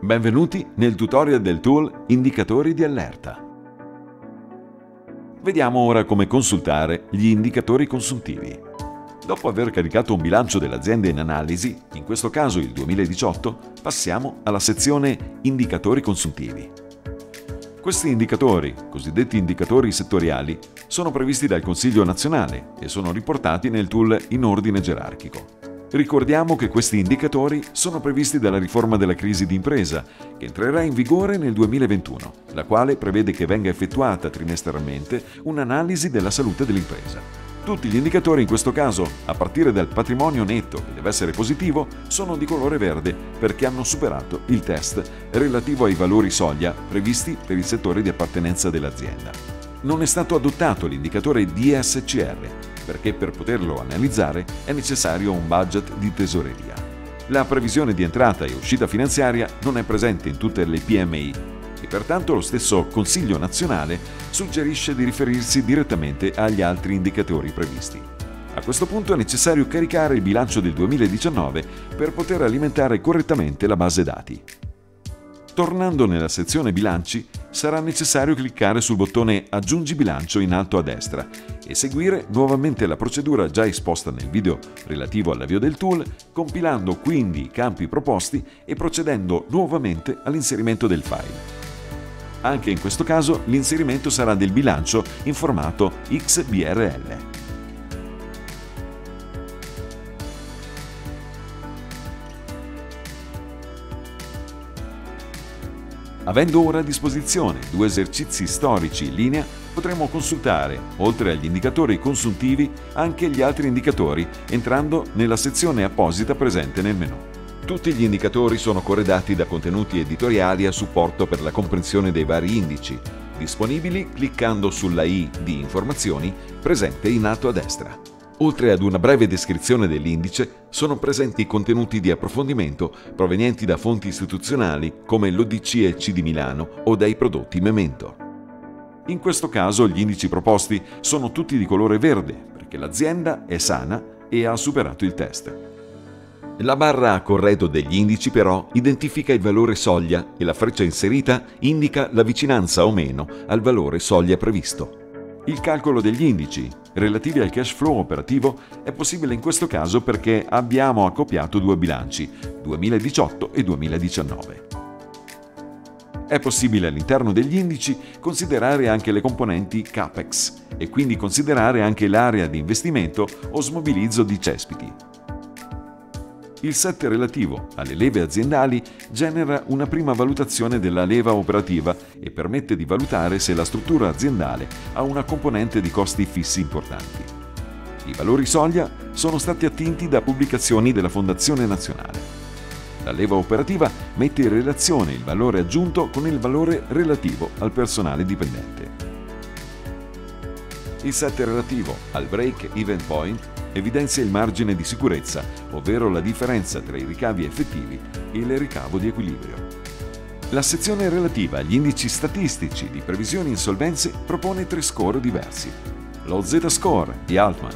Benvenuti nel tutorial del tool Indicatori di allerta. Vediamo ora come consultare gli indicatori consuntivi. Dopo aver caricato un bilancio dell'azienda in analisi, in questo caso il 2018, passiamo alla sezione Indicatori consuntivi. Questi indicatori, cosiddetti indicatori settoriali, sono previsti dal Consiglio nazionale e sono riportati nel tool in ordine gerarchico. Ricordiamo che questi indicatori sono previsti dalla riforma della crisi d'impresa, che entrerà in vigore nel 2021, la quale prevede che venga effettuata trimestralmente un'analisi della salute dell'impresa. Tutti gli indicatori in questo caso, a partire dal patrimonio netto che deve essere positivo, sono di colore verde perché hanno superato il test relativo ai valori soglia previsti per il settore di appartenenza dell'azienda. Non è stato adottato l'indicatore DSCR, perché per poterlo analizzare è necessario un budget di tesoreria. La previsione di entrata e uscita finanziaria non è presente in tutte le PMI e pertanto lo stesso Consiglio nazionale suggerisce di riferirsi direttamente agli altri indicatori previsti. A questo punto è necessario caricare il bilancio del 2019 per poter alimentare correttamente la base dati. Tornando nella sezione bilanci, sarà necessario cliccare sul bottone Aggiungi bilancio in alto a destra e seguire nuovamente la procedura già esposta nel video relativo all'avvio del tool, compilando quindi i campi proposti e procedendo nuovamente all'inserimento del file. Anche in questo caso l'inserimento sarà del bilancio in formato XBRL. Avendo ora a disposizione due esercizi storici in linea, potremo consultare, oltre agli indicatori consuntivi, anche gli altri indicatori entrando nella sezione apposita presente nel menu. Tutti gli indicatori sono corredati da contenuti editoriali a supporto per la comprensione dei vari indici, disponibili cliccando sulla i di informazioni presente in alto a destra. Oltre ad una breve descrizione dell'indice, sono presenti contenuti di approfondimento provenienti da fonti istituzionali come l'ODCEC di Milano o dai prodotti Memento. In questo caso gli indici proposti sono tutti di colore verde perché l'azienda è sana e ha superato il test. La barra a corredo degli indici però identifica il valore soglia e la freccia inserita indica la vicinanza o meno al valore soglia previsto. Il calcolo degli indici relativi al cash flow operativo è possibile in questo caso perché abbiamo accoppiato due bilanci, 2018 e 2019. È possibile all'interno degli indici considerare anche le componenti CAPEX e quindi considerare anche l'area di investimento o smobilizzo di cespiti. Il set relativo alle leve aziendali genera una prima valutazione della leva operativa e permette di valutare se la struttura aziendale ha una componente di costi fissi importanti. I valori soglia sono stati attinti da pubblicazioni della Fondazione Nazionale. La leva operativa mette in relazione il valore aggiunto con il valore relativo al personale dipendente. Il set relativo al break even point evidenzia il margine di sicurezza, ovvero la differenza tra i ricavi effettivi e il ricavo di equilibrio. La sezione relativa agli indici statistici di previsioni insolvenze propone tre score diversi. Lo Z-score di Altman,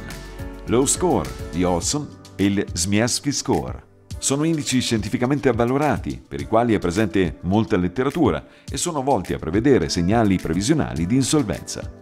Low score di Olson e il Zmieski score. Sono indici scientificamente avvalorati, per i quali è presente molta letteratura e sono volti a prevedere segnali previsionali di insolvenza.